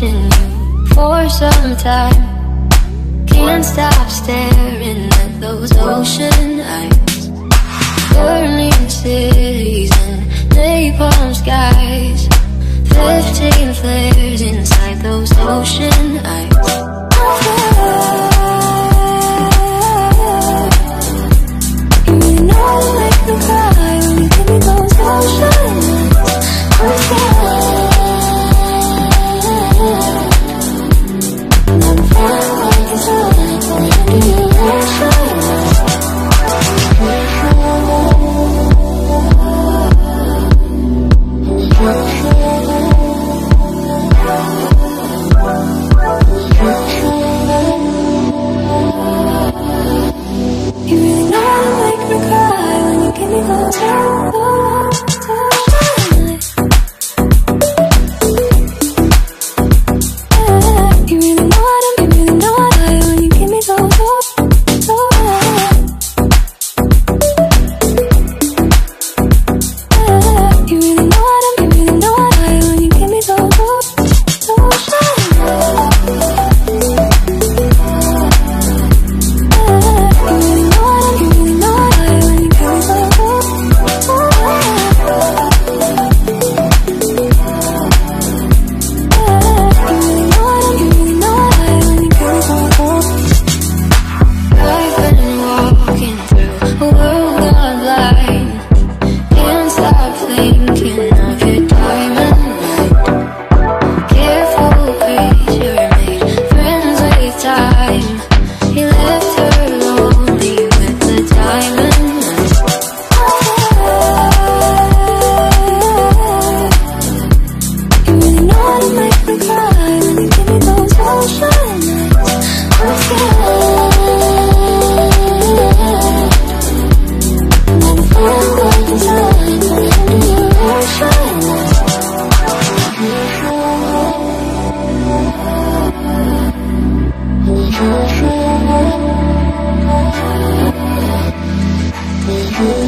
watching you for some time. Can't stop staring at those ocean eyes.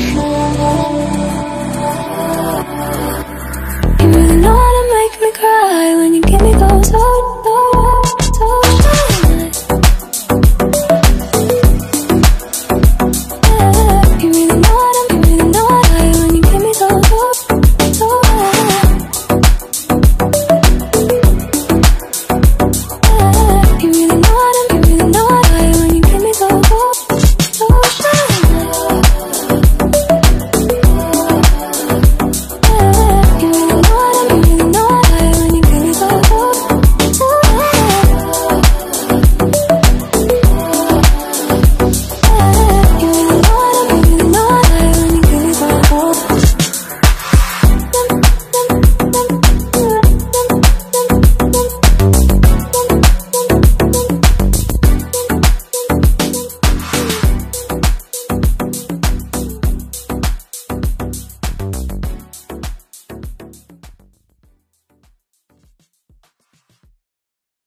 Oh, oh,